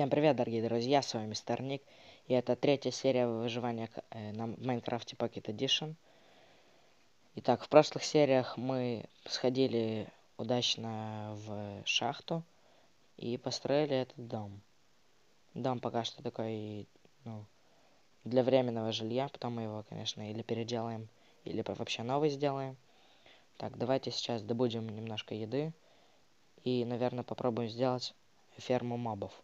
Всем привет, дорогие друзья, с вами Мистер Ник, и это третья серия выживания э, на Майнкрафте Pocket Edition. Итак, в прошлых сериях мы сходили удачно в шахту и построили этот дом. Дом пока что такой, ну, для временного жилья, потом мы его, конечно, или переделаем, или вообще новый сделаем. Так, давайте сейчас добудем немножко еды и, наверное, попробуем сделать ферму мобов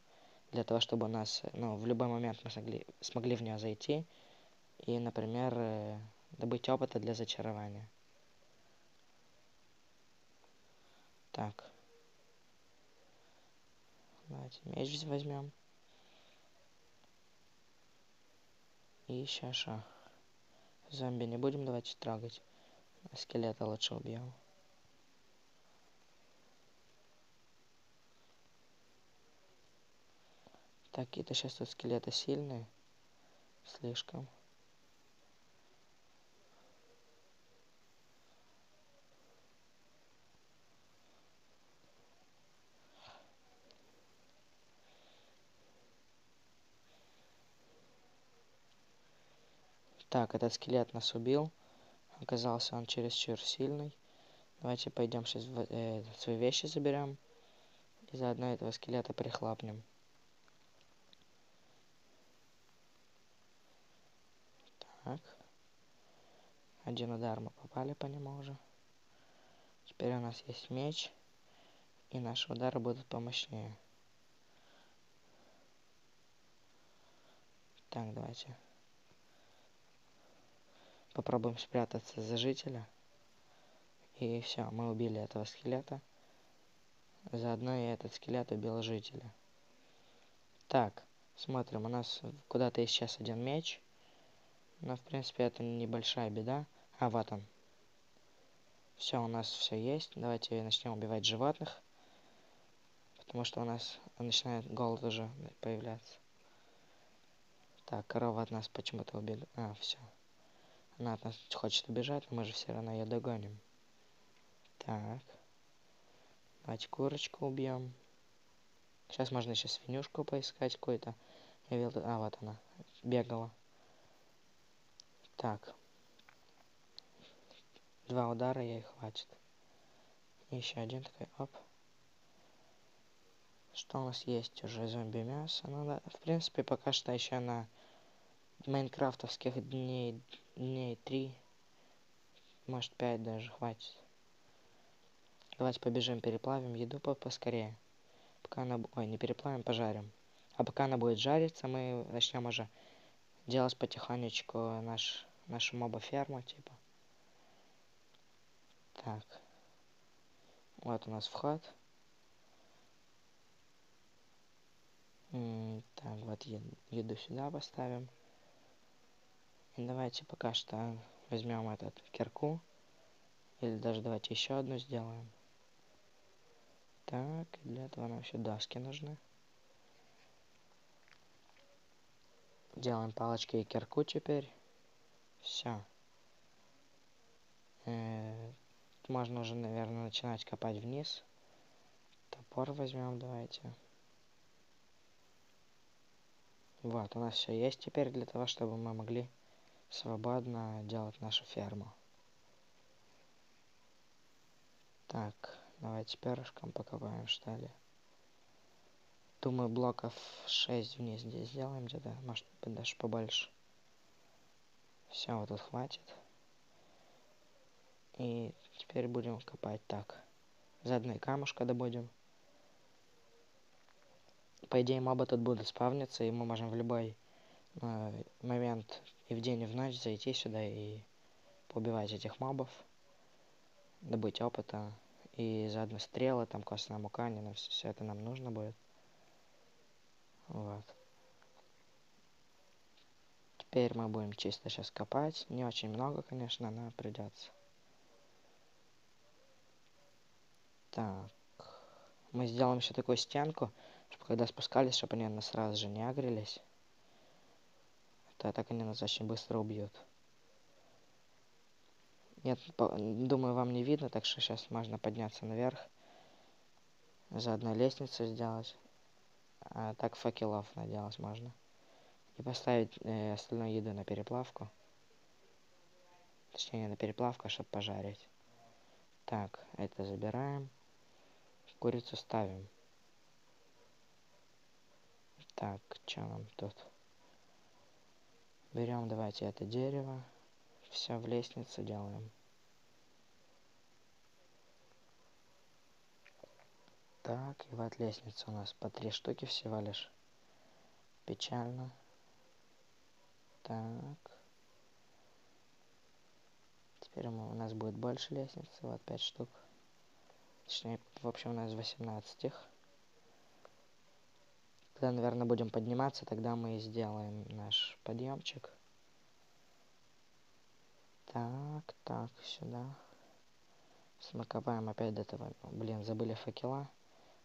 для того, чтобы нас, ну, в любой момент мы смогли, смогли в нее зайти и, например, э, добыть опыта для зачарования. Так. Давайте меч возьмем. И что? Зомби не будем давайте трогать. Скелета лучше убьем. Так, какие-то сейчас тут скелеты сильные. Слишком. Так, этот скелет нас убил. Оказался он чересчур сильный. Давайте пойдем сейчас в, э, свои вещи заберем. И заодно этого скелета прихлапнем. Так. Один удар мы попали по нему уже. Теперь у нас есть меч. И наши удары будут помощнее. Так, давайте. Попробуем спрятаться за жителя. И все, мы убили этого скелета. Заодно и этот скелет убил жителя. Так, смотрим, у нас куда-то исчез один меч. Но, в принципе, это небольшая беда. А, вот он. Все, у нас все есть. Давайте начнем убивать животных. Потому что у нас начинает голод уже появляться. Так, корова от нас почему-то убегает. А, все. Она от нас хочет убежать, но мы же все равно ее догоним. Так. Давайте курочку убьем. Сейчас можно еще свинюшку поискать какую-то. Я видел... А, вот она. Бегала. Так. Два удара ей хватит. Еще один такой, оп. Что у нас есть уже? Зомби мясо. Ну да, в принципе, пока что еще на майнкрафтовских дней, дней три, может пять даже хватит. Давайте побежим, переплавим еду по поскорее. Пока она... Ой, не переплавим, пожарим. А пока она будет жариться, мы начнем уже делать потихонечку наш, нашу моба-ферму, типа. Так. Вот у нас вход. Так, вот еду сюда поставим. Давайте пока что возьмем этот кирку. Или даже давайте еще одну сделаем. Так, для этого нам еще доски нужны. Делаем палочки и кирку теперь. Все. Э можно уже, наверное, начинать копать вниз. Топор возьмем, давайте. Вот, у нас все есть теперь для того, чтобы мы могли свободно делать нашу ферму. Так, давайте перышком покопаем, что ли. Думаю, блоков 6 вниз здесь сделаем где-то. Может быть, даже побольше. Все, вот тут хватит. И теперь будем копать так. Заодно и камушка добудем. По идее, мобы тут будут спавниться, и мы можем в любой э, момент и в день, и в ночь зайти сюда и поубивать этих мобов. Добыть опыта. И заодно стрелы, там костная мука, не, все, все это нам нужно будет. Вот. Теперь мы будем чисто сейчас копать. Не очень много, конечно, но придется. Так. Мы сделаем еще такую стенку, чтобы когда спускались, чтобы они нас сразу же не агрились. То так они нас очень быстро убьют. Нет, думаю, вам не видно, так что сейчас можно подняться наверх. Заодно лестницу сделать. А так факелов наделать можно. И поставить э, остальную еду на переплавку. Точнее, не на переплавку, а чтобы пожарить. Так, это забираем. Курицу ставим. Так, что нам тут? Берем, давайте, это дерево. Все в лестницу делаем. Так, и вот лестница у нас по три штуки всего лишь. Печально. Так. Теперь у нас будет больше лестницы, вот 5 штук. Точнее, в общем, у нас 18 их. Когда, наверное, будем подниматься, тогда мы сделаем наш подъемчик. Так, так, сюда. Мы опять до этого. Блин, забыли факела.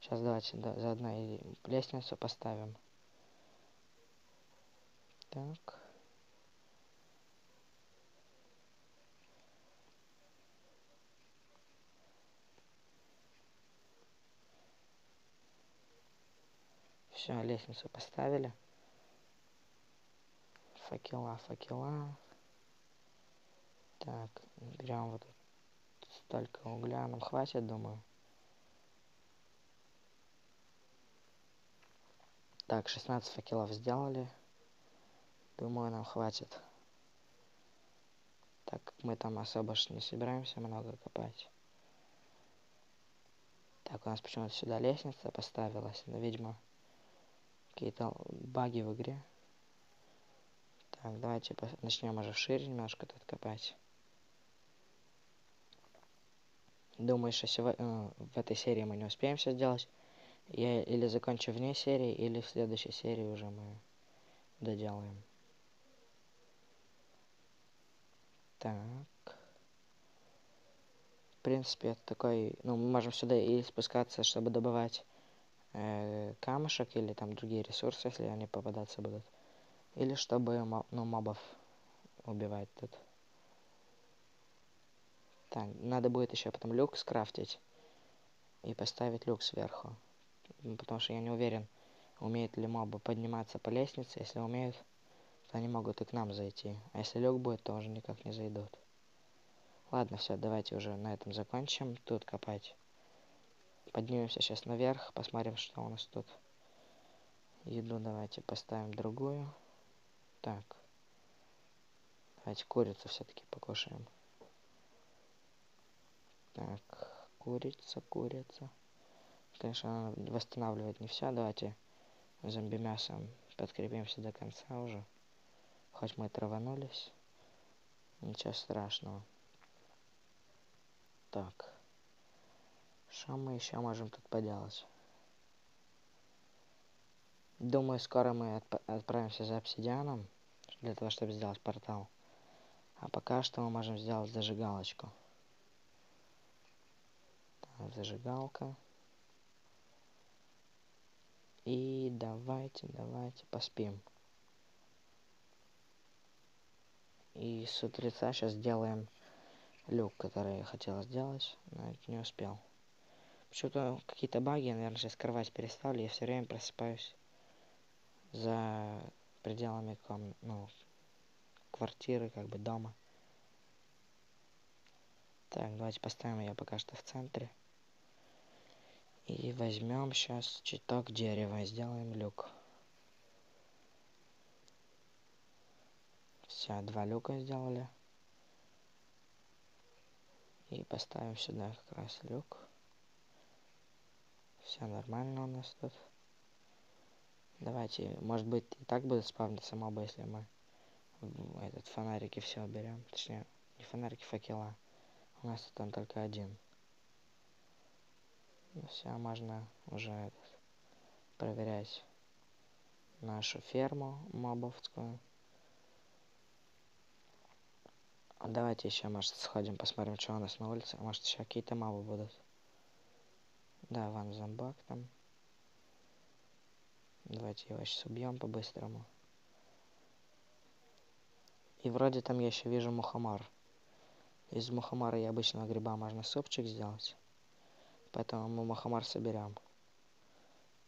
Сейчас давайте да, заодно и лестницу поставим. Так. Все, лестницу поставили. Факела, факела. Так, берем вот столько угля. Нам хватит, думаю. Так, 16 факелов сделали. Думаю, нам хватит. Так мы там особо не собираемся много копать. Так, у нас почему-то сюда лестница поставилась. Но, видимо, какие-то баги в игре. Так, давайте начнем уже шире немножко тут копать. Думаю, что сегодня, э, в этой серии мы не успеем все сделать. Я или закончу вне серии, или в следующей серии уже мы доделаем. Так. В принципе, это такой... Ну, мы можем сюда и спускаться, чтобы добывать камушек или там другие ресурсы, если они попадаться будут. Или чтобы ну, мобов убивать тут. Так, надо будет еще потом люк скрафтить и поставить люк сверху. Потому что я не уверен, умеют ли мобы подниматься по лестнице. Если умеют, то они могут и к нам зайти. А если люк будет, то уже никак не зайдут. Ладно, все, давайте уже на этом закончим. Тут копать. Поднимемся сейчас наверх, посмотрим, что у нас тут. Еду давайте поставим другую. Так. Давайте курицу все-таки покушаем. Так, курица, курица. Конечно, восстанавливать не все. Давайте зомби мясом подкрепимся до конца уже. Хоть мы траванулись. Ничего страшного. Так. Что мы еще можем тут поделать? Думаю, скоро мы отп отправимся за обсидианом, для того, чтобы сделать портал. А пока что мы можем сделать зажигалочку. Так, зажигалка. И давайте, давайте поспим. И с утреца сейчас сделаем люк, который я хотел сделать, но не успел. Почему-то какие-то баги, наверное, сейчас кровать переставлю, я все время просыпаюсь за пределами ком ну, квартиры, как бы дома. Так, давайте поставим ее пока что в центре. И возьмем сейчас читок дерева и сделаем люк. Все, два люка сделали. И поставим сюда как раз люк. Все нормально у нас тут. Давайте, может быть, и так будет спавниться моба, если мы этот фонарики все берем. Точнее, не фонарики, факела. У нас там только один. Ну все, можно уже этот, проверять нашу ферму мобовскую. Давайте еще, может, сходим, посмотрим, что у нас на улице. Может, еще какие-то мобы будут. Да, ван зомбак там. Давайте его сейчас убьем по-быстрому. И вроде там я еще вижу мухомор. Из мухомора и обычного гриба можно супчик сделать. Поэтому мы мухомор соберем.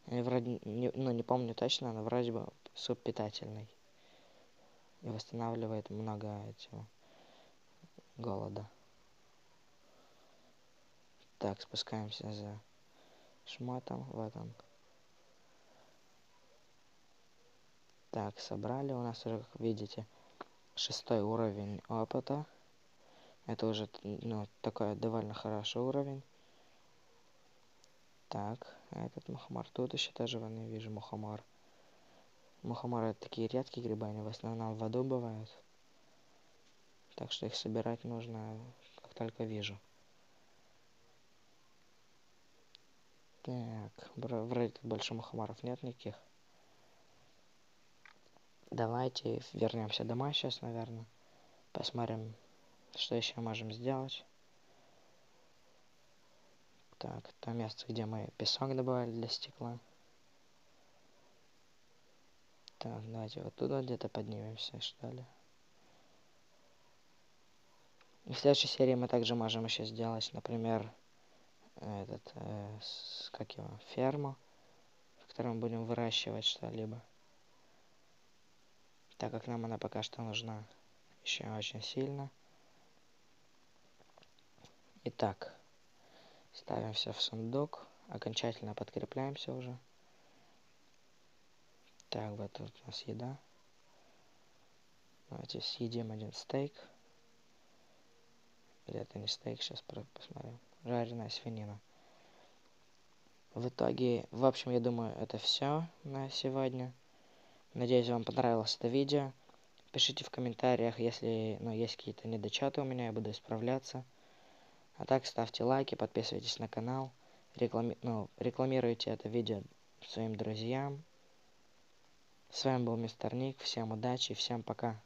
Я вроде, не, ну, не помню точно, но вроде бы суп питательный. И восстанавливает много этого голода. Так, спускаемся за шмотом. Вот он. Так, собрали. У нас уже, как видите, шестой уровень опыта. Это уже, ну, такой довольно хороший уровень. Так, этот мухомор. Тут еще тоже не вижу мухомор. Мухоморы это такие редкие грибы, они в основном в воду бывают. Так что их собирать нужно, как только вижу. Так, вроде больше мухоморов нет никаких. Давайте вернемся домой сейчас, наверное. Посмотрим, что еще можем сделать. Так, то место, где мы песок добавили для стекла. Так, давайте вот туда где-то поднимемся, что ли. И в следующей серии мы также можем еще сделать, например, этот, э, с, как его, ферму, в которой мы будем выращивать что-либо. Так как нам она пока что нужна еще очень сильно. Итак, ставим все в сундук, окончательно подкрепляемся уже. Так, вот тут у нас еда. Давайте съедим один стейк. Или это не стейк, сейчас посмотрим. Жареная свинина. В итоге, в общем, я думаю, это все на сегодня. Надеюсь, вам понравилось это видео. Пишите в комментариях, если ну, есть какие-то недочеты у меня, я буду исправляться. А так ставьте лайки, подписывайтесь на канал, реклами... ну, рекламируйте это видео своим друзьям. С вами был Мистер Ник, всем удачи, всем пока.